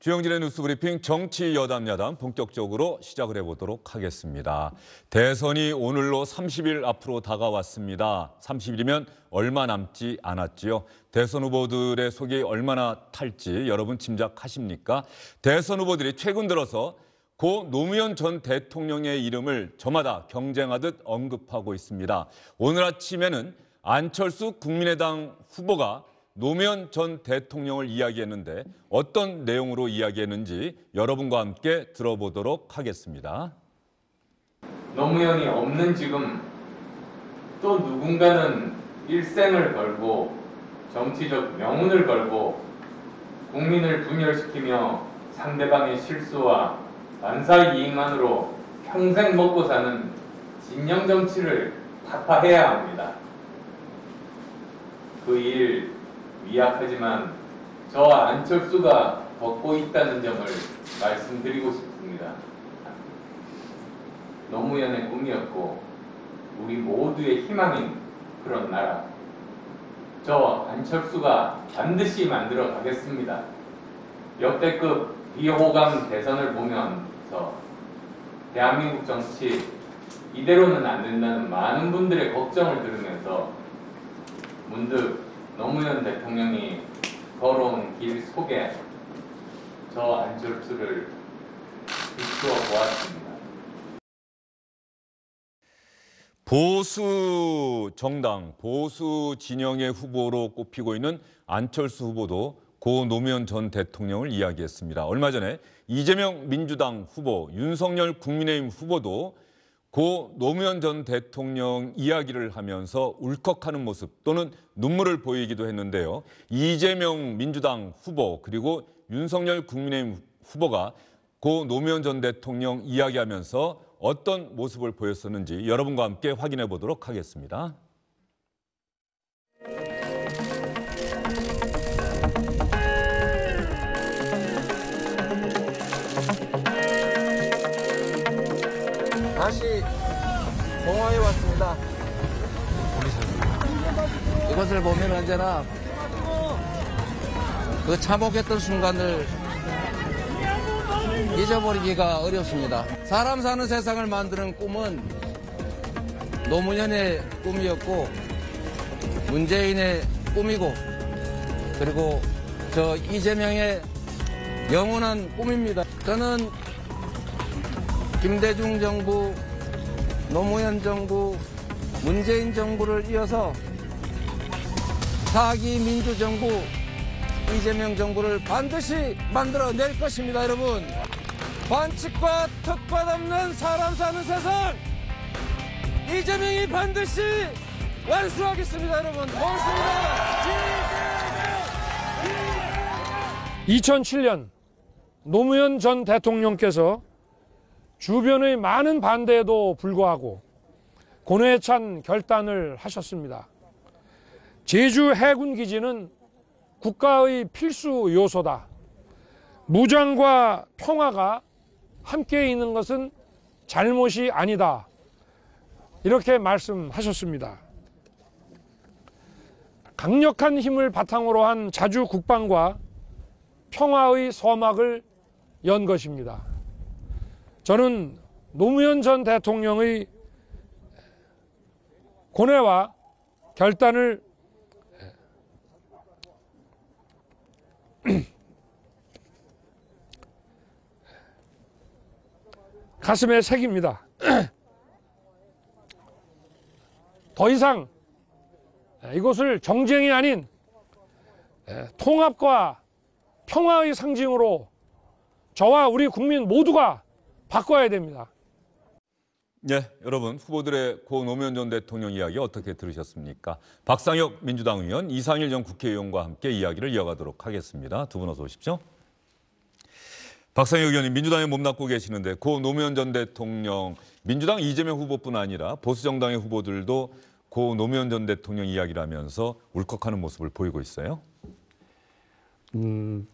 주영진의 뉴스브리핑 정치 여담 야담 본격적으로 시작을 해보도록 하겠습니다. 대선이 오늘로 30일 앞으로 다가왔습니다. 30일이면 얼마 남지 않았지요. 대선 후보들의 속이 얼마나 탈지 여러분 짐작하십니까? 대선 후보들이 최근 들어서 고 노무현 전 대통령의 이름을 저마다 경쟁하듯 언급하고 있습니다. 오늘 아침에는 안철수 국민의당 후보가 노무현 전 대통령을 이야기했는데 어떤 내용으로 이야기했는지 여러분과 함께 들어보도록 하겠습니다. 노무현이 없는 지금 또 누군가는 일생을 걸고 정치적 명운을 걸고 국민을 분열시키며 상대방의 실수와 반사 이익만으로 평생 먹고 사는 진영 정치를 타파해야 합니다. 그 일 미약하지만 저와 안철수가 벗고 있다는 점을 말씀드리고 싶습니다. 노무현의 꿈이었고 우리 모두의 희망인 그런 나라. 저 안철수가 반드시 만들어 가겠습니다. 역대급 비호감 대선을 보면서 대한민국 정치 이대로는 안 된다는 많은 분들의 걱정을 들으면서 문득 노무현 대통령이 걸어온 길 속에 저 안철수를 비추어 보았습니다. 보수 정당, 보수 진영의 후보로 꼽히고 있는 안철수 후보도 고 노무현 전 대통령을 이야기했습니다. 얼마 전에 이재명 민주당 후보, 윤석열 국민의힘 후보도 고 노무현 전 대통령 이야기를 하면서 울컥하는 모습 또는 눈물을 보이기도 했는데요. 이재명 민주당 후보 그리고 윤석열 국민의힘 후보가 고 노무현 전 대통령 이야기하면서 어떤 모습을 보였었는지 여러분과 함께 확인해 보도록 하겠습니다. 다시 공항에 왔습니다. 이것을 보면 언제나 그 참혹했던 순간을 잊어버리기가 어렵습니다. 사람 사는 세상을 만드는 꿈은 노무현의 꿈이었고 문재인의 꿈이고 그리고 저 이재명의 영원한 꿈입니다. 저는 김대중 정부, 노무현 정부, 문재인 정부를 이어서 사기 민주정부, 이재명 정부를 반드시 만들어낼 것입니다, 여러분. 반칙과 턱받 없는 사람 사는 세상, 이재명이 반드시 완수하겠습니다, 여러분. 고맙습니다. 2007년 노무현 전 대통령께서 주변의 많은 반대에도 불구하고 고뇌에 찬 결단을 하셨습니다. 제주 해군 기지는 국가의 필수 요소다. 무장과 평화가 함께 있는 것은 잘못이 아니다. 이렇게 말씀하셨습니다. 강력한 힘을 바탕으로 한 자주 국방과 평화의 서막을 연 것입니다. 저는 노무현 전 대통령의 고뇌와 결단을 가슴에 새깁니다. 더 이상 이것을 정쟁이 아닌 통합과 평화의 상징으로 저와 우리 국민 모두가 바꿔야 됩니다. 네, 여러분 후보들의 고 노무현 전 대통령 이야기 어떻게 들으셨습니까? 박상혁 민주당 의원, 이상일 전 국회의원과 함께 이야기를 이어가도록 하겠습니다. 두 분 어서 오십시오. 박상혁 의원님 민주당에 몸담고 계시는데 고 노무현 전 대통령 민주당 이재명 후보뿐 아니라 보수 정당의 후보들도 고 노무현 전 대통령 이야기를 하면서 울컥하는 모습을 보이고 있어요. 음,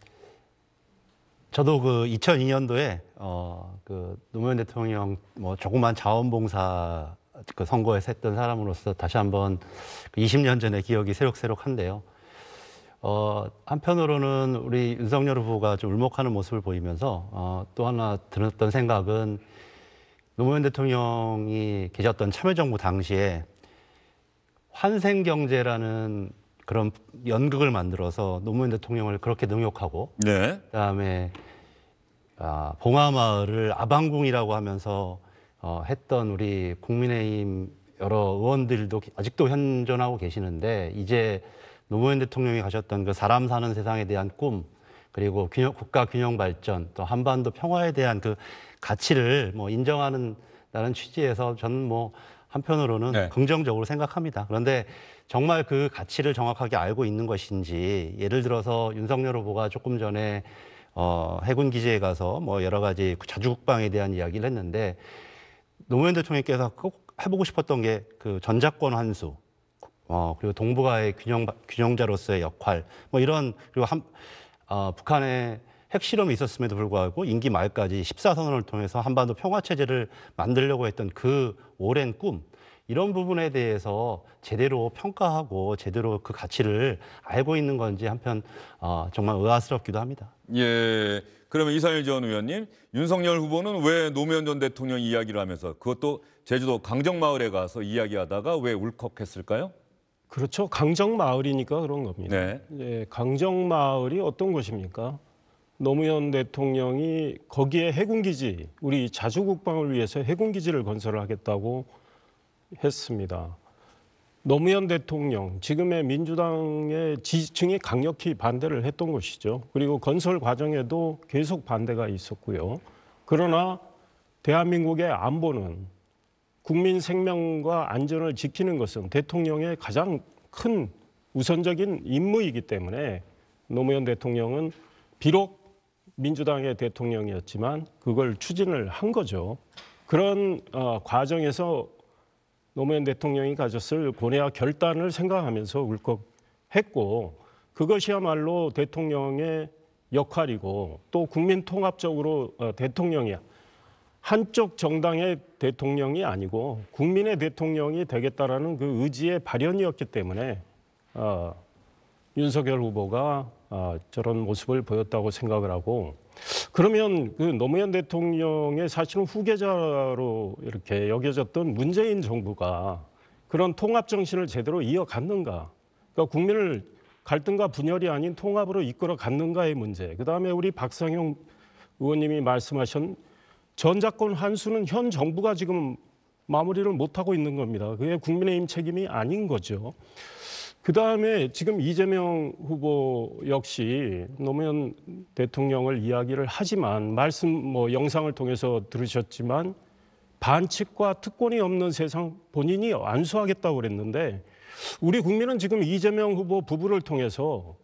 저도 그 2002년도에 어, 그 노무현 대통령 뭐 조그만 자원봉사 그 선거에서 했던 사람으로서 다시 한번 그 20년 전의 기억이 새록새록한데요. 어, 한편으로는 우리 윤석열 후보가 좀 울먹하는 모습을 보이면서 어, 또 하나 들었던 생각은 노무현 대통령이 계셨던 참여정부 당시에 환생경제라는 그런 연극을 만들어서 노무현 대통령을 그렇게 능욕하고 네. 그다음에 아, 봉하마을을 아방궁이라고 하면서 어, 했던 우리 국민의힘 여러 의원들도 아직도 현존하고 계시는데 이제 노무현 대통령이 가셨던 그 사람 사는 세상에 대한 꿈 그리고 균형, 국가 균형 발전 또 한반도 평화에 대한 그 가치를 뭐 인정하는 다는 취지에서 저는 뭐 한편으로는 네. 긍정적으로 생각합니다. 그런데 정말 그 가치를 정확하게 알고 있는 것인지 예를 들어서 윤석열 후보가 조금 전에 어, 해군 기지에 가서 뭐 여러 가지 자주국방에 대한 이야기를 했는데 노무현 대통령께서 꼭 해보고 싶었던 게 그 전작권 환수, 어, 그리고 동북아의 균형, 균형자로서의 역할, 뭐 이런, 그리고 한, 어, 북한의 핵실험이 있었음에도 불구하고 임기 말까지 14선언을 통해서 한반도 평화체제를 만들려고 했던 그 오랜 꿈, 이런 부분에 대해서 제대로 평가하고 제대로 그 가치를 알고 있는 건지 한편 어, 정말 의아스럽기도 합니다. 예. 그러면 이상일 전 의원님, 윤석열 후보는 왜 노무현 전 대통령 이야기를 하면서 그것도 제주도 강정마을에 가서 이야기하다가 왜 울컥했을까요? 그렇죠. 강정 마을이니까 그런 겁니다. 네. 이제 강정 마을이 어떤 곳입니까? 노무현 대통령이 거기에 해군 기지, 우리 자주 국방을 위해서 해군 기지를 건설하겠다고 했습니다. 노무현 대통령, 지금의 민주당의 지지층이 강력히 반대를 했던 것이죠. 그리고 건설 과정에도 계속 반대가 있었고요. 그러나 대한민국의 안보는 국민 생명과 안전을 지키는 것은 대통령의 가장 큰 우선적인 임무이기 때문에 노무현 대통령은 비록 민주당의 대통령이었지만 그걸 추진을 한 거죠. 그런 어, 과정에서 노무현 대통령이 가졌을 고뇌와 결단을 생각하면서 울컥했고 그것이야말로 대통령의 역할이고 또 국민 통합적으로 어, 대통령이 한쪽 정당의 대통령이 아니고 국민의 대통령이 되겠다라는 그 의지의 발현이었기 때문에 어, 윤석열 후보가 어, 저런 모습을 보였다고 생각을 하고 그러면 그 노무현 대통령의 사실은 후계자로 이렇게 여겨졌던 문재인 정부가 그런 통합 정신을 제대로 이어갔는가? 그러니까 국민을 갈등과 분열이 아닌 통합으로 이끌어 갔는가의 문제. 그다음에 우리 박상용 의원님이 말씀하신 전작권 환수는 현 정부가 지금 마무리를 못 하고 있는 겁니다. 그게 국민의힘 책임이 아닌 거죠. 그 다음에 지금 이재명 후보 역시 노무현 대통령을 이야기를 하지만 말씀 뭐 영상을 통해서 들으셨지만 반칙과 특권이 없는 세상 본인이 완수하겠다고 그랬는데 우리 국민은 지금 이재명 후보 부부를 통해서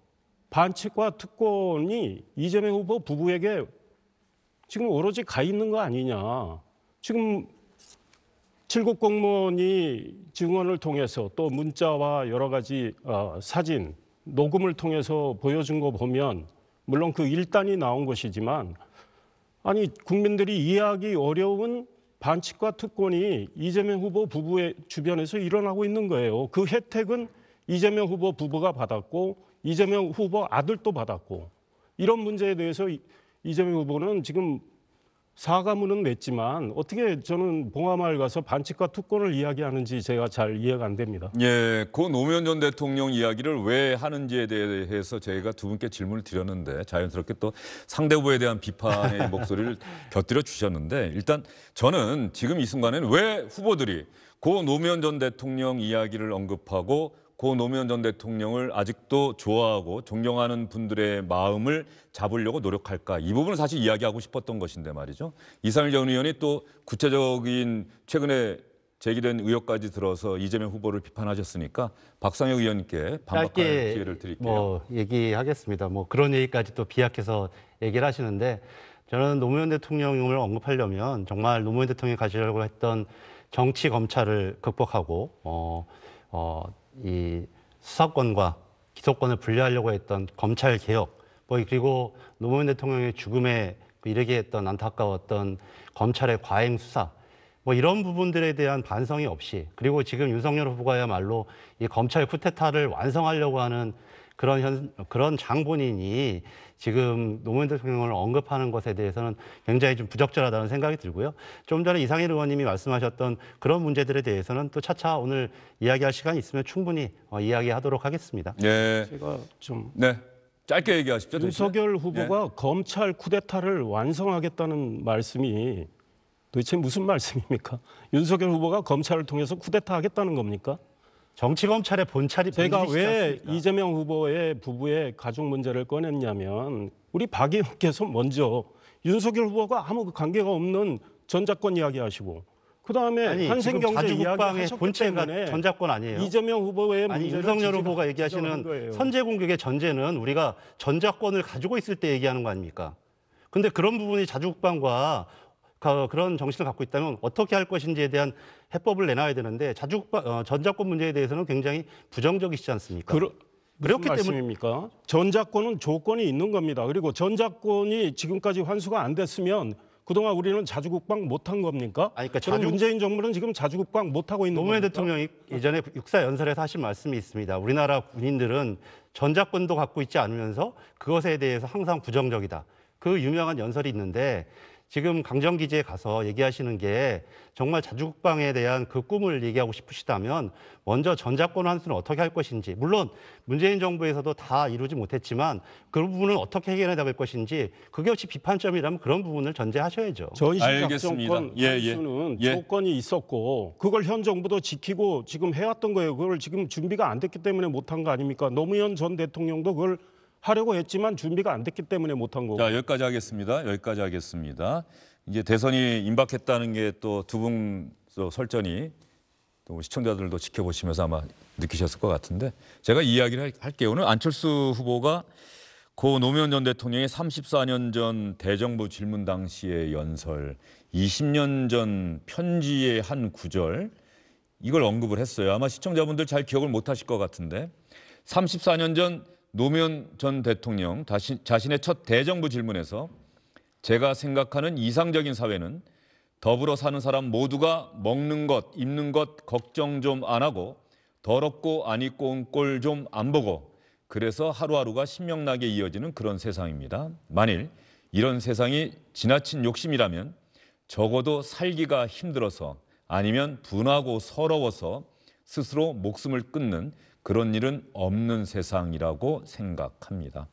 반칙과 특권이 이재명 후보 부부에게 지금 오로지 가 있는 거 아니냐. 지금 칠국 공무원이 증언을 통해서 또 문자와 여러 가지 어, 사진, 녹음을 통해서 보여준 거 보면 물론 그 일단이 나온 것이지만 아니 국민들이 이해하기 어려운 반칙과 특권이 이재명 후보 부부의 주변에서 일어나고 있는 거예요. 그 혜택은 이재명 후보 부부가 받았고 이재명 후보 아들도 받았고 이런 문제에 대해서 이- 이재명 후보는 지금 사과문은 냈지만 어떻게 저는 봉화마을 가서 반칙과 특권을 이야기하는지 제가 잘 이해가 안 됩니다. 예, 그 노무현 전 대통령 이야기를 왜 하는지에 대해서 저희가 두 분께 질문을 드렸는데 자연스럽게 또 상대 후보에 대한 비판의 목소리를 곁들여 주셨는데 일단 저는 지금 이 순간에는 왜 후보들이 고 노무현 전 대통령 이야기를 언급하고 고 노무현 전 대통령을 아직도 좋아하고 존경하는 분들의 마음을 잡으려고 노력할까 이 부분을 사실 이야기하고 싶었던 것인데 말이죠. 이상일 전 의원이 또 구체적인 최근에 제기된 의혹까지 들어서 이재명 후보를 비판하셨으니까 박상혁 의원님께 반박할 기회를 드릴게요. 뭐 얘기하겠습니다. 뭐 그런 얘기까지 또 비약해서 얘기를 하시는데 저는 노무현 대통령을 언급하려면 정말 노무현 대통령이 가지려고 했던 정치 검찰을 극복하고 어, 어, 이 수사권과 기소권을 분리하려고 했던 검찰 개혁 뭐 그리고 노무현 대통령의 죽음에 이르게 했던 안타까웠던 검찰의 과잉 수사 뭐 이런 부분들에 대한 반성이 없이 그리고 지금 윤석열 후보가야말로 이 검찰 쿠데타를 완성하려고 하는 그런 현, 그런 장본인이 지금 노무현 대통령을 언급하는 것에 대해서는 굉장히 좀 부적절하다는 생각이 들고요. 좀 전에 이상일 의원님이 말씀하셨던 그런 문제들에 대해서는 또 차차 오늘 이야기할 시간이 있으면 충분히 어, 이야기하도록 하겠습니다. 예. 제가 좀 네. 짧게 얘기하십시오. 윤석열 후보가 검찰 쿠데타를 완성하겠다는 말씀이 도대체 무슨 말씀입니까? 윤석열 후보가 검찰을 통해서 쿠데타 하겠다는 겁니까? 정치 검찰의 본찰이 제가 왜? 이재명 후보의 부부의 가족 문제를 꺼냈냐면 우리 박 의원께서 먼저 윤석열 후보가 아무 관계가 없는 전작권 이야기하시고 그 다음에 한생경제 이야기하셨기 본체가 전작권 아니에요? 이재명 후보의 아니 윤석열 후보가 얘기하시는. 선제 공격의 전제는 우리가 전작권을 가지고 있을 때 얘기하는 거 아닙니까? 근데 그런 부분이 자주국방과 가- 그런 정신을 갖고 있다면 어떻게 할 것인지에 대한 해법을 내놔야 되는데 자주국방 어, 전작권 문제에 대해서는 굉장히 부정적이시지 않습니까? 그러, 그렇기 말씀입니까? 전작권은 조건이 있는 겁니다. 그리고 전작권이 지금까지 환수가 안 됐으면 그동안 우리는 자주국방 못한 겁니까? 아니, 그러니까 그럼 자주- 문재인 정부는 지금 자주국방 못하고 있는 노무현 겁니까? 대통령이 예전에 육사 연설에서 하신 말씀이 있습니다. 우리나라 군인들은 전작권도 갖고 있지 않으면서 그것에 대해서 항상 부정적이다. 그 유명한 연설이 있는데 지금 강정 기지에 가서 얘기하시는 게 정말 자주국방에 대한 그 꿈을 얘기하고 싶으시다면 먼저 전작권 환수는 어떻게 할 것인지 물론 문재인 정부에서도 다 이루지 못했지만 그 부분은 어떻게 해결해 나갈 것인지 그게 혹시 비판점이라면 그런 부분을 전제하셔야죠. 알겠습니다. 전시작전권 예, 예. 환수는 예. 조건이 있었고 그걸 현 정부도 지키고 지금 해왔던 거예요. 그걸 지금 준비가 안 됐기 때문에 못한 거 아닙니까? 노무현 전 대통령도 그걸 하려고 했지만 준비가 안 됐기 때문에 못한 거고. 자 여기까지 하겠습니다. 여기까지 하겠습니다. 이제 대선이 임박했다는 게 또 두 분 설전이 또 시청자들도 지켜보시면서 아마 느끼셨을 것 같은데 제가 이야기를 할- 할게요. 오늘 안철수 후보가 고 노무현 전 대통령의 34년 전 대정부 질문 당시의 연설, 20년 전 편지의 한 구절 이걸 언급을 했어요. 아마 시청자분들 잘 기억을 못 하실 것 같은데 34년 전 노무현 전 대통령 다시 자신의 첫 대정부 질문에서 제가 생각하는 이상적인 사회는 더불어 사는 사람 모두가 먹는 것, 입는 것 걱정 좀 안 하고 더럽고 안 입고 온 꼴 좀 안 보고 그래서 하루하루가 신명나게 이어지는 그런 세상입니다. 만일 이런 세상이 지나친 욕심이라면 적어도 살기가 힘들어서 아니면 분하고 서러워서 스스로 목숨을 끊는 그런 일은 없는 세상이라고 생각합니다.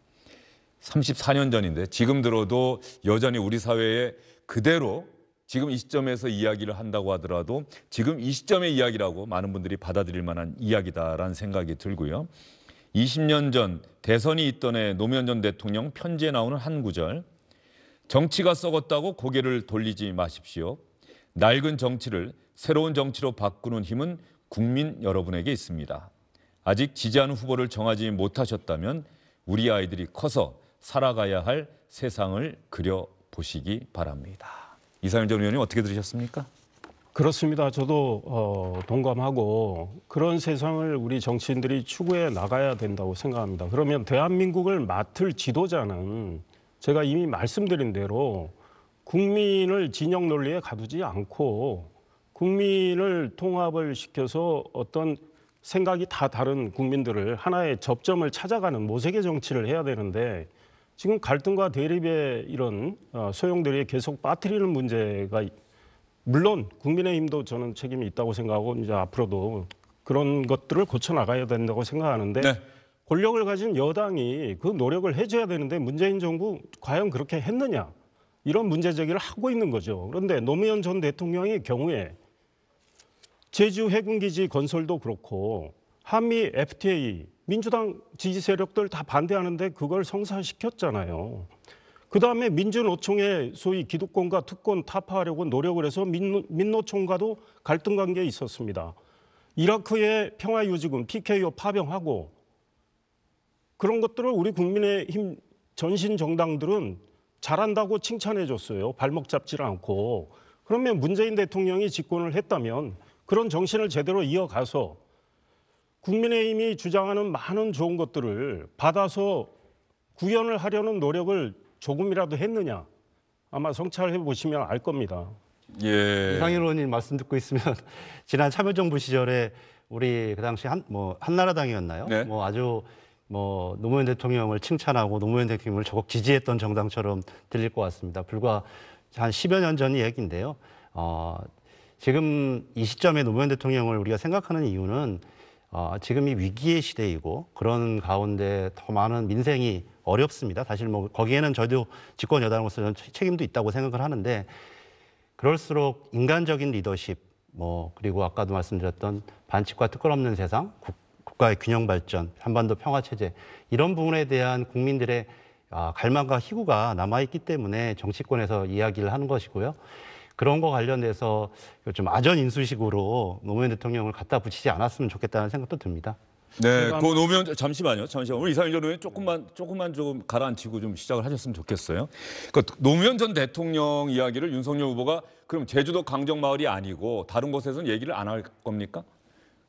34년 전인데 지금 들어도 여전히 우리 사회에 그대로 지금 이 시점에서 이야기를 한다고 하더라도 지금 이 시점의 이야기라고 많은 분들이 받아들일 만한 이야기다라는 생각이 들고요. 20년 전 대선이 있던 해 노무현 전 대통령 편지에 나오는 한 구절 정치가 썩었다고 고개를 돌리지 마십시오. 낡은 정치를 새로운 정치로 바꾸는 힘은 국민 여러분에게 있습니다. 아직 지지하는 후보를 정하지 못하셨다면 우리 아이들이 커서 살아가야 할 세상을 그려 보시기 바랍니다. 이상현 전 의원님 어떻게 들으셨습니까? 그렇습니다. 저도 어, 동감하고 그런 세상을 우리 정치인들이 추구해 나가야 된다고 생각합니다. 그러면 대한민국을 맡을 지도자는 제가 이미 말씀드린 대로 국민을 진영 논리에 가두지 않고 국민을 통합을 시켜서 어떤 생각이 다 다른 국민들을 하나의 접점을 찾아가는 모세계 정치를 해야 되는데 지금 갈등과 대립의 이런 어, 소용돌이에 계속 빠뜨리는 문제가 물론 국민의힘도 저는 책임이 있다고 생각하고 이제 앞으로도 그런 것들을 고쳐 나가야 된다고 생각하는데 네. 권력을 가진 여당이 그 노력을 해줘야 되는데 문재인 정부 과연 그렇게 했느냐 이런 문제 제기를 하고 있는 거죠. 그런데 노무현 전 대통령의 경우에 제주 해군기지 건설도 그렇고 한미 FTA 민주당 지지 세력들 다 반대하는데 그걸 성사시켰잖아요. 그 다음에 민주노총의 소위 기득권과 특권 타파하려고 노력을 해서 민노, 민노총과도 갈등 관계에 있었습니다. 이라크의 평화유지군 PKO 파병하고 그런 것들을 우리 국민의힘 전신 정당들은 잘한다고 칭찬해 줬어요. 발목 잡지를 않고. 그러면 문재인 대통령이 집권을 했다면 그런 정신을 제대로 이어가서 국민의힘이 주장하는 많은 좋은 것들을 받아서 구현을 하려는 노력을 조금이라도 했느냐 아마 성찰해 보시면 알 겁니다. 예. 이상일 의원님 말씀 듣고 있으면 지난 참여정부 시절에 우리 그 당시 한 뭐 한나라당이었나요? 네. 뭐 아주 뭐 노무현 대통령을 칭찬하고 노무현 대통령을 적극 지지했던 정당처럼 들릴 것 같습니다. 불과 한 10여 년전 얘기인데요. 어, 지금 이 시점에 노무현 대통령을 우리가 생각하는 이유는 어, 지금 이 위기의 시대이고 그런 가운데 더 많은 민생이 어렵습니다. 사실 뭐 거기에는 저희도 집권 여당으로서 책임도 있다고 생각을 하는데 그럴수록 인간적인 리더십, 뭐 그리고 아까도 말씀드렸던 반칙과 특권 없는 세상, 국, 국가의 균형 발전, 한반도 평화 체제 이런 부분에 대한 국민들의 아, 갈망과 희구가 남아 있기 때문에 정치권에서 이야기를 하는 것이고요. 그런 거 관련돼서 좀 아전 인수식으로 노무현 대통령을 갖다 붙이지 않았으면 좋겠다는 생각도 듭니다. 네, 그 노무현 잠시만요, 잠시만. 우리 이상일 전 의원 조금만 조금만 좀 가라앉히고 좀 시작을 하셨으면 좋겠어요. 그 노무현 전 대통령 이야기를 윤석열 후보가 그럼 제주도 강정 마을이 아니고 다른 곳에서는 얘기를 안 할 겁니까?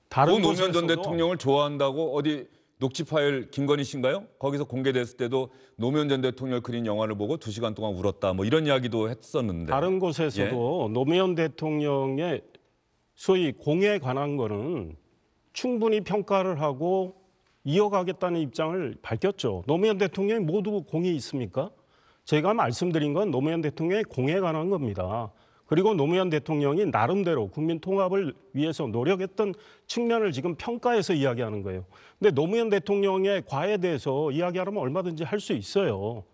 다른 그 노무현 전 곳에서도 대통령을 좋아한다고 어디 녹취 파일 김건희 씨인가요? 거기서 공개됐을 때도 노무현 전 대통령 그린 영화를 보고 두 시간 동안 울었다. 뭐 이런 이야기도 했었는데. 다른 곳에서도 노무현 대통령의 소위 공에 관한 거는 충분히 평가를 하고 이어가겠다는 입장을 밝혔죠. 노무현 대통령이 모두 공이 있습니까? 제가 말씀드린 건 노무현 대통령의 공에 관한 겁니다. 그리고 노무현 대통령이 나름대로 국민 통합을 위해서 노력했던 측면을 지금 평가해서 이야기하는 거예요. 근데 노무현 대통령의 과에 대해서 이야기하려면 얼마든지 할 수 있어요.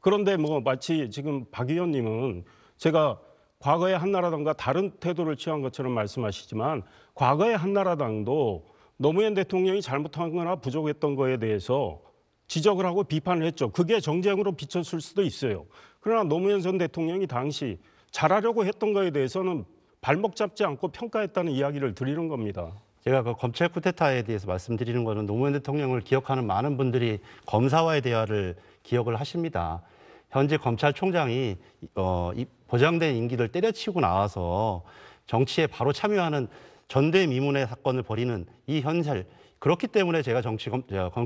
그런데 뭐 마치 지금 박 의원님은 제가 과거의 한나라당과 다른 태도를 취한 것처럼 말씀하시지만 과거의 한나라당도 노무현 대통령이 잘못한 거나 부족했던 거에 대해서 지적을 하고 비판을 했죠. 그게 정쟁으로 비쳤을 수도 있어요. 그러나 노무현 전 대통령이 당시 잘하려고 했던 거에 대해서는 발목 잡지 않고 평가했다는 이야기를 드리는 겁니다. 제가 그 검찰 쿠데타에 대해서 말씀드리는 거는 노무현 대통령을 기억하는 많은 분들이 검사와의 대화를 기억을 하십니다. 현재 검찰총장이 어, 이 보장된 임기를 때려치우고 나와서 정치에 바로 참여하는 전대미문의 사건을 벌이는 이 현실 그렇기 때문에 제가 정치검,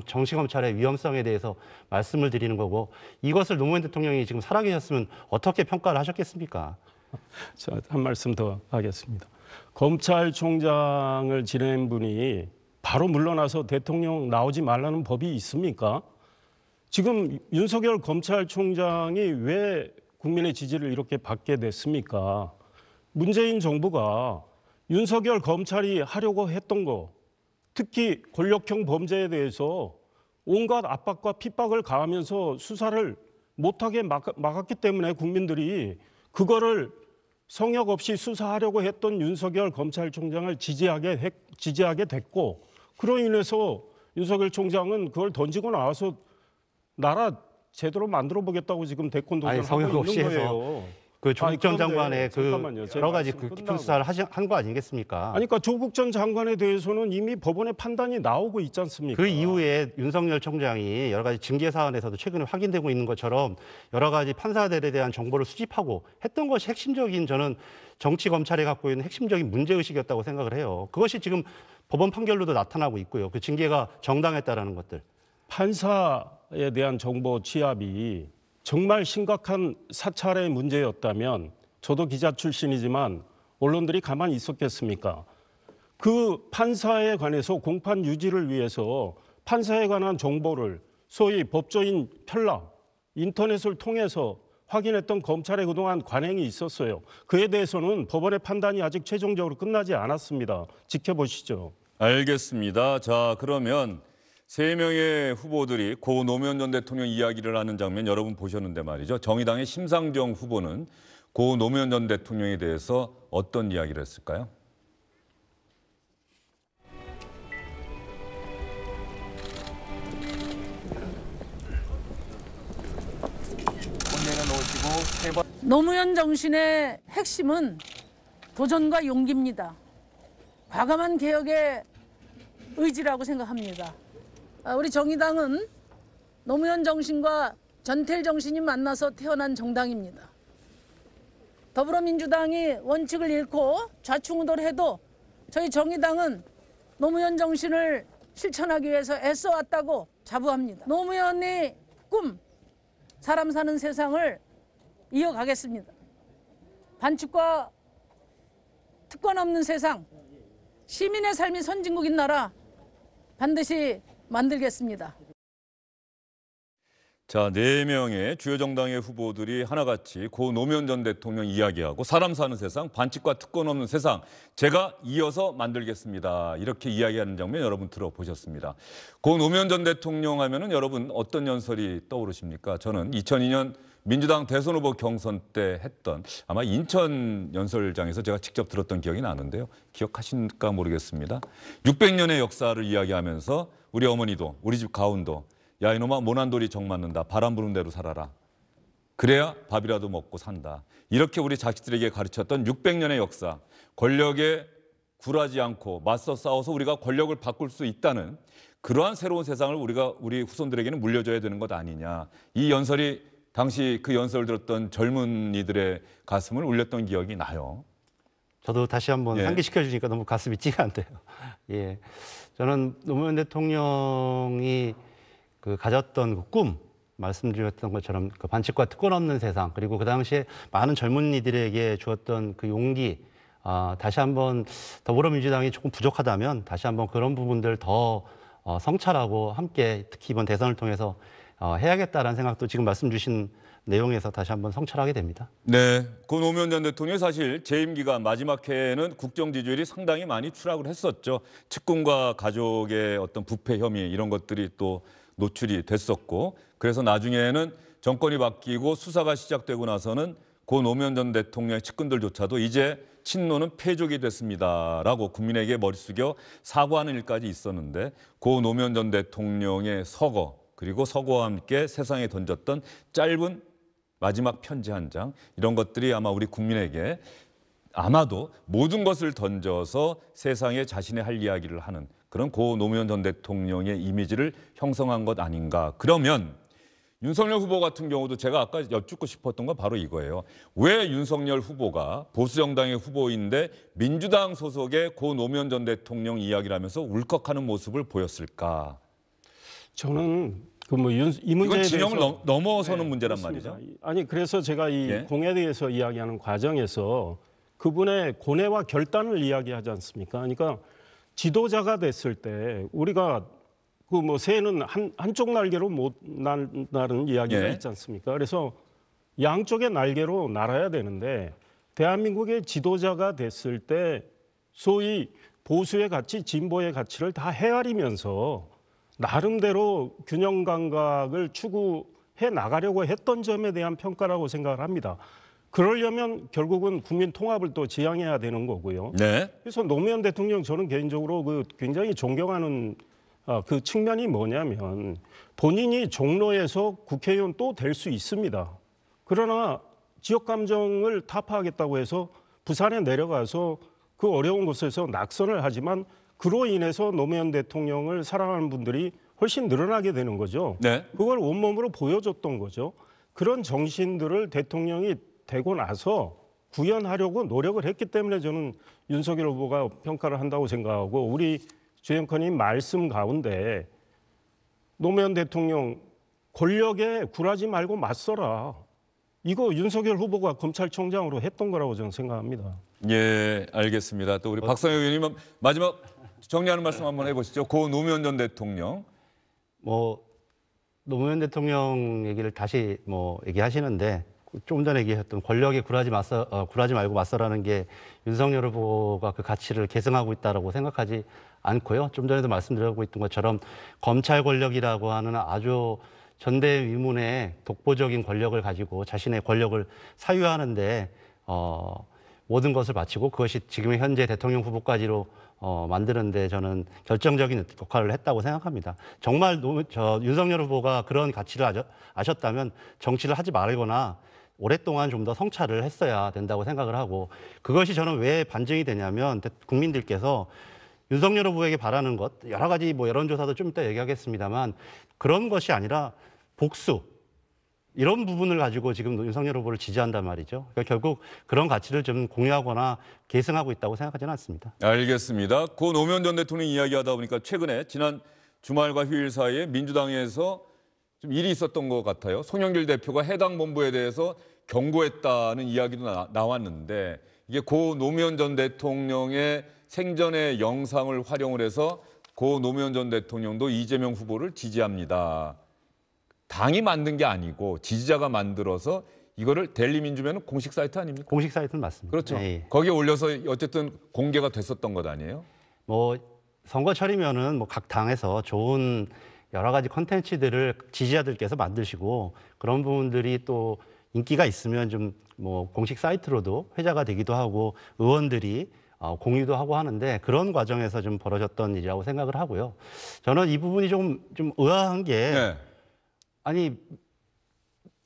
정치검찰의 위험성에 대해서 말씀을 드리는 거고 이것을 노무현 대통령이 지금 살아계셨으면 어떻게 평가를 하셨겠습니까? 자, 한 말씀 더 하겠습니다. 검찰총장을 지낸 분이 바로 물러나서 대통령 나오지 말라는 법이 있습니까? 지금 윤석열 검찰총장이 왜 국민의 지지를 이렇게 받게 됐습니까? 문재인 정부가 윤석열 검찰이 하려고 했던 거, 특히 권력형 범죄에 대해서 온갖 압박과 핍박을 가하면서 수사를 못하게 막, 막았기 때문에 국민들이 그거를 성역 없이 수사하려고 했던 윤석열 검찰총장을 지지하게 했, 지지하게 됐고 그로 인해서 윤석열 총장은 그걸 던지고 나와서 나라 제대로 만들어 보겠다고 지금 대권 도전하고 없이 있는 거예요. 그 조국 전 장관의 그 여러 가지 그 깊은. 수사를 한 거 아니겠습니까? 아니 그러니까 조국 전 장관에 대해서는 이미 법원의 판단이 나오고 있지 않습니까? 그 이후에 윤석열 총장이 여러 가지 징계 사안에서도 최근에 확인되고 있는 것처럼 여러 가지 판사들에 대한 정보를 수집하고 했던 것이 핵심적인 저는 정치 검찰이 갖고 있는 핵심적인 문제 의식이었다고 생각을 해요. 그것이 지금 법원 판결로도 나타나고 있고요. 그 징계가 정당했다라는 것들. 판사에 대한 정보 취합이 정말 심각한 사찰의 문제였다면 저도 기자 출신이지만 언론들이 가만히 있었겠습니까? 그 판사에 관해서 공판 유지를 위해서 판사에 관한 정보를 소위 법조인 편람, 인터넷을 통해서 확인했던 검찰의 그동안 관행이 있었어요. 그에 대해서는 법원의 판단이 아직 최종적으로 끝나지 않았습니다. 지켜보시죠. 알겠습니다. 자, 그러면 세 명의 후보들이 고 노무현 전 대통령 이야기를 하는 장면 여러분 보셨는데 말이죠. 정의당의 심상정 후보는 고 노무현 전 대통령에 대해서 어떤 이야기를 했을까요? 노무현 정신의 핵심은 도전과 용기입니다. 과감한 개혁의 의지라고 생각합니다. 아, 우리 정의당은 노무현 정신과 전태일 정신이 만나서 태어난 정당입니다. 더불어민주당이 원칙을 잃고 좌충우돌해도 저희 정의당은 노무현 정신을 실천하기 위해서 애써왔다고 자부합니다. 노무현의 꿈, 사람 사는 세상을 이어가겠습니다. 반칙과 특권 없는 세상, 시민의 삶이 선진국인 나라 반드시 만들겠습니다. 자, 네 명의 주요 정당의 후보들이 하나같이 고 노무현 전 대통령 이야기하고 사람 사는 세상, 반칙과 특권 없는 세상, 제가 이어서 만들겠습니다. 이렇게 이야기하는 장면 여러분 들어보셨습니다. 고 노무현 전 대통령 하면은 여러분 어떤 연설이 떠오르십니까? 저는 2002년 민주당 대선 후보 경선 때 했던 아마 인천 연설장에서 제가 직접 들었던 기억이 나는데요. 기억하실까 모르겠습니다. 600년의 역사를 이야기하면서 우리 어머니도 우리 집 가훈도 야 이놈아 모난돌이 정 맞는다. 바람 부는 대로 살아라. 그래야 밥이라도 먹고 산다. 이렇게 우리 자식들에게 가르쳤던 600년의 역사, 권력에 굴하지 않고 맞서 싸워서 우리가 권력을 바꿀 수 있다는 그러한 새로운 세상을 우리가 우리 후손들에게는 물려줘야 되는 것 아니냐. 이 연설이 당시 그 연설을 들었던 젊은이들의 가슴을 울렸던 기억이 나요. 저도 다시 한번 예. 상기시켜 주니까 너무 가슴이 찌가한데요. 예. 저는 노무현 대통령이 그 가졌던 그 꿈, 말씀드렸던 것처럼 그 반칙과 특권 없는 세상, 그리고 그 당시에 많은 젊은이들에게 주었던 그 용기, 아, 다시 한번 더불어민주당이 조금 부족하다면 다시 한번 그런 부분들 더 어, 성찰하고 함께 특히 이번 대선을 통해서 어, 해야겠다라는 생각도 지금 말씀 주신 내용에서 다시 한번 성찰하게 됩니다. 네, 고 노무현 전 대통령이 사실 재임 기간 마지막 해에는 국정 지지율이 상당히 많이 추락을 했었죠. 측근과 가족의 어떤 부패 혐의 이런 것들이 또 노출이 됐었고, 그래서 나중에는 정권이 바뀌고 수사가 시작되고 나서는 고 노무현 전 대통령의 측근들조차도 이제 친노는 패족이 됐습니다라고 국민에게 머리 숙여 사과하는 일까지 있었는데 고 노무현 전 대통령의 서거 그리고 서거와 함께 세상에 던졌던 짧은 마지막 편지 한 장 이런 것들이 아마 우리 국민에게 아마도 모든 것을 던져서 세상에 자신의 할 이야기를 하는 그런 고 노무현 전 대통령의 이미지를 형성한 것 아닌가. 그러면 윤석열 후보 같은 경우도 제가 아까 여쭙고 싶었던 건 바로 이거예요. 왜 윤석열 후보가 보수 정당의 후보인데 민주당 소속의 고 노무현 전 대통령 이야기를 하면서 울컥하는 모습을 보였을까? 저는 그뭐 이 문제에 이건 진영을 대해서 넘- 넘어서는 네, 문제란 그렇습니다. 말이죠. 아니 그래서 제가 이 예. 공에 대해서 이야기하는 과정에서 그분의 고뇌와 결단을 이야기하지 않습니까? 그러니까 지도자가 됐을 때 우리가 그 뭐 새는 한 한쪽 날개로 못 날다는 이야기가 예. 있지 않습니까? 그래서 양쪽의 날개로 날아야 되는데 대한민국의 지도자가 됐을 때 소위 보수의 가치, 진보의 가치를 다 헤아리면서 나름대로 균형 감각을 추구해 나가려고 했던 점에 대한 평가라고 생각을 합니다. 그러려면 결국은 국민 통합을 또 지향해야 되는 거고요. 네. 그래서 노무현 대통령 저는 개인적으로 그 굉장히 존경하는 아, 그 측면이 뭐냐면 본인이 종로에서 국회의원 또 될 수 있습니다. 그러나 지역 감정을 타파하겠다고 해서 부산에 내려가서 그 어려운 곳에서 낙선을 하지만 그로 인해서 노무현 대통령을 사랑하는 분들이 훨씬 늘어나게 되는 거죠. 네. 그걸 온몸으로 보여줬던 거죠. 그런 정신들을 대통령이 되고 나서 구현하려고 노력을 했기 때문에 저는 윤석열 후보가 평가를 한다고 생각하고 우리 주앵커님 말씀 가운데 노무현 대통령 권력에 굴하지 말고 맞서라. 이거 윤석열 후보가 검찰총장으로 했던 거라고 저는 생각합니다. 예, 알겠습니다. 또 우리 박성혁 의원님 마지막 정리하는 말씀 한번 해보시죠. 고 노무현 전 대통령. 뭐 노무현 대통령 얘기를 다시 뭐 얘기하시는데 조금 전에 얘기했던 권력에 굴하지 맞서 어, 굴하지 말고 맞서라는 게 윤석열 후보가 그 가치를 계승하고 있다라고 생각하지 않고요. 좀 전에도 말씀드리고 있던 것처럼 검찰 권력이라고 하는 아주 전대위문의 독보적인 권력을 가지고 자신의 권력을 사유하는데 어, 모든 것을 바치고 그것이 지금의 현재 대통령 후보까지로 어, 만드는데 저는 결정적인 역할을 했다고 생각합니다. 정말 노, 저 윤석열 후보가 그런 가치를 아셨, 아셨다면 정치를 하지 말거나 오랫동안 좀 더 성찰을 했어야 된다고 생각을 하고 그것이 저는 왜 반증이 되냐면 대- 국민들께서 윤석열 후보에게 바라는 것 여러 가지 뭐 여론조사도 좀 이따 얘기하겠습니다만 그런 것이 아니라 복수 이런 부분을 가지고 지금 윤석열 후보를 지지한단 말이죠. 그러니까 결국 그런 가치를 좀 공유하거나 계승하고 있다고 생각하지는 않습니다. 알겠습니다. 고 노무현 전 대통령 이야기하다 보니까 최근에 지난 주말과 휴일 사이에 민주당에서 좀 일이 있었던 것 같아요. 송영길 대표가 해당 본부에 대해서 경고했다는 이야기도 나, 나왔는데 이게 고 노무현 전 대통령의 생전의 영상을 활용을 해서 고 노무현 전 대통령도 이재명 후보를 지지합니다. 당이 만든 게 아니고 지지자가 만들어서 이거를 델리 민주면은 공식 사이트 아닙니까? 공식 사이트는 맞습니다. 그렇죠. 예, 예. 거기에 올려서 어쨌든 공개가 됐었던 것 아니에요? 뭐 선거철이면은 뭐 각 당에서 좋은 여러 가지 컨텐츠들을 지지자들께서 만드시고 그런 부분들이 또 인기가 있으면 좀 뭐 공식 사이트로도 회자가 되기도 하고 의원들이 어, 공유도 하고 하는데 그런 과정에서 좀 벌어졌던 일이라고 생각을 하고요. 저는 이 부분이 좀, 좀 의아한 게 네. 아니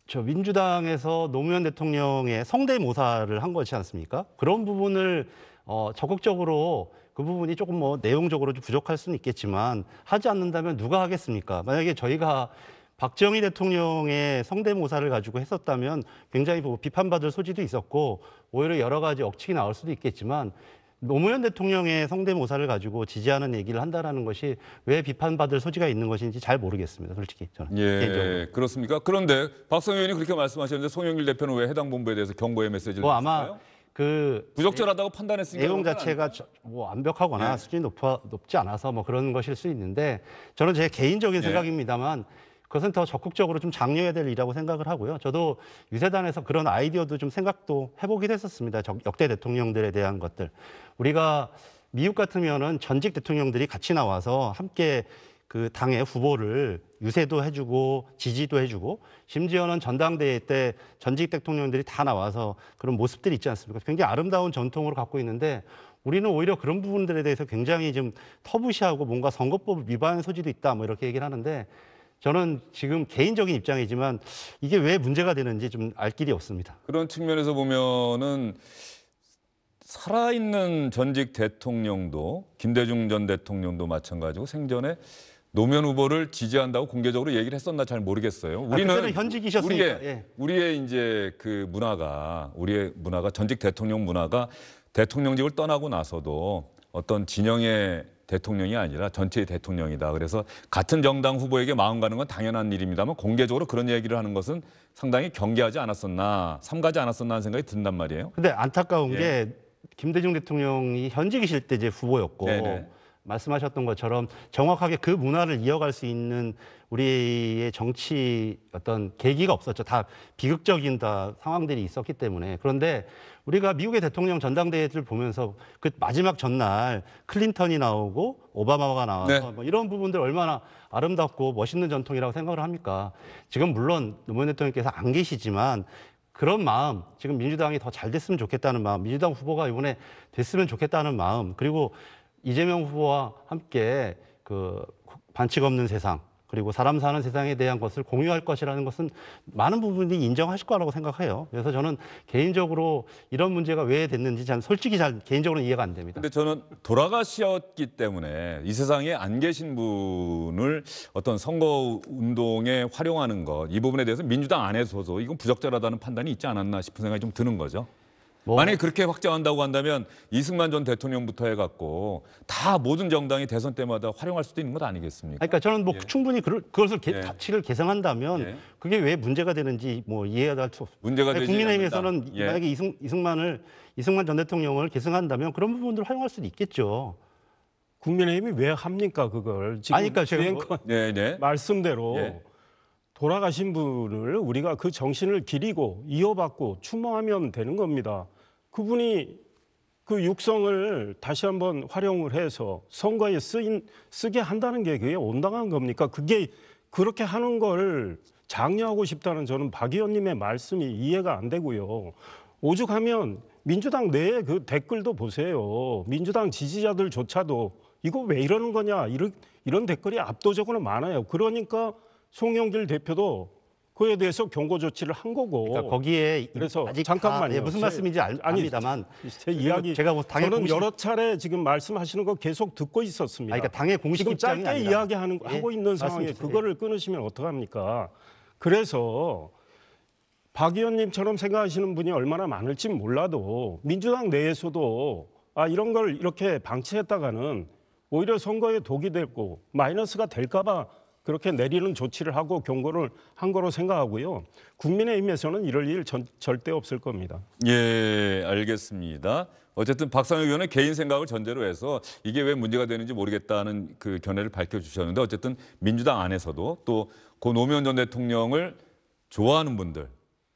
저 민주당에서 노무현 대통령의 성대모사를 한 거지 않습니까? 그런 부분을 어, 적극적으로 그 부분이 조금 뭐 내용적으로 좀 부족할 수는 있겠지만 하지 않는다면 누가 하겠습니까? 만약에 저희가 박정희 대통령의 성대모사를 가지고 했었다면 굉장히 뭐 비판받을 소지도 있었고 오히려 여러 가지 억측이 나올 수도 있겠지만 노무현 대통령의 성대모사를 가지고 지지하는 얘기를 한다라는 것이 왜 비판받을 소지가 있는 것인지 잘 모르겠습니다. 솔직히 저는 개인적으로. 예, 그렇습니까? 그런데 박성 의원이 그렇게 말씀하셨는데 송영길 대표는 왜 해당 본부에 대해서 경고의 메시지를 뭐 아마 냈을까요? 그 부적절하다고 판단했으니까 내용 자체가 저- 뭐 완벽하거나 네. 수준이 높아, 높지 않아서 뭐 그런 것일 수 있는데 저는 제 개인적인 네. 생각입니다만 그것은 더 적극적으로 좀 장려해야 될 일이라고 생각을 하고요. 저도 유세단에서 그런 아이디어도 좀 생각도 해보기도 했었습니다. 적- 역대 대통령들에 대한 것들. 우리가 미국 같으면은 전직 대통령들이 같이 나와서 함께 그 당의 후보를 유세도 해주고 지지도 해주고 심지어는 전당대회 때 전직 대통령들이 다 나와서 그런 모습들이 있지 않습니까? 굉장히 아름다운 전통으로 갖고 있는데 우리는 오히려 그런 부분들에 대해서 굉장히 좀 터부시하고 뭔가 선거법 위반 소지도 있다 뭐 이렇게 얘기를 하는데 저는 지금 개인적인 입장이지만 이게 왜 문제가 되는지 좀 알 길이 없습니다. 그런 측면에서 보면은 살아있는 전직 대통령도 김대중 전 대통령도 마찬가지고 생전에 노무현 후보를 지지한다고 공개적으로 얘기를 했었나 잘 모르겠어요. 우리는 아, 현직이셨으니까, 우리의, 예. 우리의 이제 그 문화가 우리의 문화가 전직 대통령 문화가 대통령직을 떠나고 나서도 어떤 진영의 대통령이 아니라 전체의 대통령이다. 그래서 같은 정당 후보에게 마음 가는 건 당연한 일입니다만 공개적으로 그런 얘기를 하는 것은 상당히 경계하지 않았었나, 삼가지 않았었나 하는 생각이 든단 말이에요. 근데 안타까운 예. 게 김대중 대통령이 현직이실 때 이제 후보였고 네네. 말씀하셨던 것처럼 정확하게 그 문화를 이어갈 수 있는 우리의 정치 어떤 계기가 없었죠. 다 비극적인 다 상황들이 있었기 때문에 그런데 우리가 미국의 대통령 전당대회를 보면서 그 마지막 전날 클린턴이 나오고 오바마가 나와서 네. 뭐 이런 부분들 얼마나 아름답고 멋있는 전통이라고 생각을 합니까? 지금 물론 노무현 대통령께서 안 계시지만 그런 마음, 지금 민주당이 더 잘 됐으면 좋겠다는 마음, 민주당 후보가 이번에 됐으면 좋겠다는 마음, 그리고 이재명 후보와 함께 그 반칙 없는 세상, 그리고 사람 사는 세상에 대한 것을 공유할 것이라는 것은 많은 부분이 인정하실 거라고 생각해요. 그래서 저는 개인적으로 이런 문제가 왜 됐는지 저는 솔직히 잘 개인적으로는 이해가 안 됩니다. 근데 저는 돌아가셨기 때문에 이 세상에 안 계신 분을 어떤 선거 운동에 활용하는 것 이 부분에 대해서 민주당 안에서도 이건 부적절하다는 판단이 있지 않았나 싶은 생각이 좀 드는 거죠. 뭐- 만약에 그렇게 확장한다고 한다면 이승만 전 대통령부터 해갖고 다 모든 정당이 대선 때마다 활용할 수도 있는 것 아니겠습니까? 그러니까 저는 뭐 충분히 그를, 그것을 개- 예. 가치를 개성한다면 예. 그게 왜 문제가 되는지 뭐 이해가 될수 없습니다. 문제가 아니, 되지 국민의힘에서는 않는다. 예. 만약에 이승, 이승만을 이승만 전 대통령을 계승한다면 그런 부분들을 활용할 수도 있겠죠. 국민의힘이 왜 합니까 그걸 지금 아니, 그러니까 제가 주행권 네, 네. 말씀대로 예. 돌아가신 분을 우리가 그 정신을 기리고 이어받고 추모하면 되는 겁니다. 그분이 그 육성을 다시 한번 활용을 해서 선거에 쓰인, 쓰게 한다는 게 그게 온당한 겁니까? 그게 그렇게 하는 걸 장려하고 싶다는 저는 박 의원님의 말씀이 이해가 안 되고요. 오죽하면 민주당 내에 그 댓글도 보세요. 민주당 지지자들조차도 이거 왜 이러는 거냐 이런 이런 댓글이 압도적으로 많아요. 그러니까 송영길 대표도 그에 대해서 경고 조치를 한 거고. 그러니까 거기에 그래서 아직 잠깐만요. 다, 예, 무슨 제- 말씀인지 알, 아니, 압니다만 제 이야기 제가 뭐 당의 저는 공식- 여러 차례 지금 말씀하시는 거 계속 듣고 있었습니다. 아니, 그러니까 당의 공식 지금 짧게 아니라. 이야기하는 예, 하고 있는 상황에. 그거를 끊으시면 어떡합니까? 그래서 박 의원님처럼 생각하시는 분이 얼마나 많을지 몰라도 민주당 내에서도 아 이런 걸 이렇게 방치했다가는 오히려 선거에 독이 됐고 마이너스가 될까봐 그렇게 내리는 조치를 하고 경고를 한 거로 생각하고요. 국민의힘에서는 이럴 일 전- 절대 없을 겁니다. 예, 알겠습니다. 어쨌든 박상혁 의원의 개인 생각을 전제로 해서 이게 왜 문제가 되는지 모르겠다는 그 견해를 밝혀주셨는데 어쨌든 민주당 안에서도 또고 노무현 전 대통령을 좋아하는 분들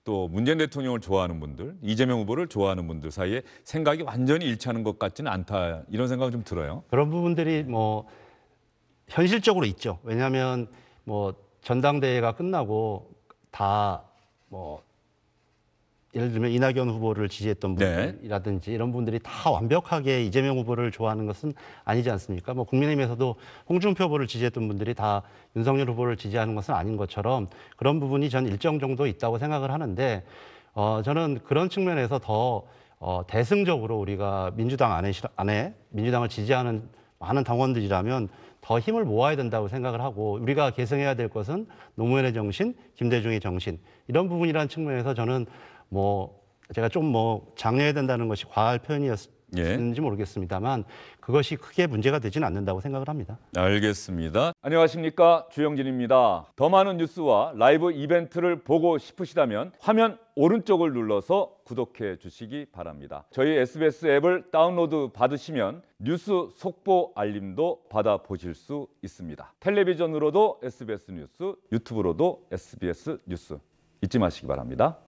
또 문재인 대통령을 좋아하는 분들 이재명 후보를 좋아하는 분들 사이에 생각이 완전히 일치하는 것 같지는 않다 이런 생각은 좀 들어요. 그런 부분들이 뭐 현실적으로 있죠. 왜냐하면 뭐 전당대회가 끝나고 다 뭐 예를 들면 이낙연 후보를 지지했던 네. 분들이라든지 이런 분들이 다 완벽하게 이재명 후보를 좋아하는 것은 아니지 않습니까? 뭐 국민의힘에서도 홍준표 후보를 지지했던 분들이 다 윤석열 후보를 지지하는 것은 아닌 것처럼 그런 부분이 전 일정 정도 있다고 생각을 하는데 어, 저는 그런 측면에서 더 어, 대승적으로 우리가 민주당 안에, 실- 안에 민주당을 지지하는 많은 당원들이라면 더 힘을 모아야 된다고 생각을 하고 우리가 계승해야 될 것은 노무현의 정신, 김대중의 정신. 이런 부분이라는 측면에서 저는 뭐 제가 좀 뭐 장려해야 된다는 것이 과할 표현이었 는지 모르겠습니다만 그것이 크게 문제가 되지는 않는다고 생각을 합니다. 알겠습니다. 안녕하십니까 주영진입니다. 더 많은 뉴스와 라이브 이벤트를 보고 싶으시다면 화면 오른쪽을 눌러서 구독해 주시기 바랍니다. 저희 SBS 앱을 다운로드 받으시면 뉴스 속보 알림도 받아 보실 수 있습니다. 텔레비전으로도 SBS 뉴스, 유튜브로도 SBS 뉴스 잊지 마시기 바랍니다.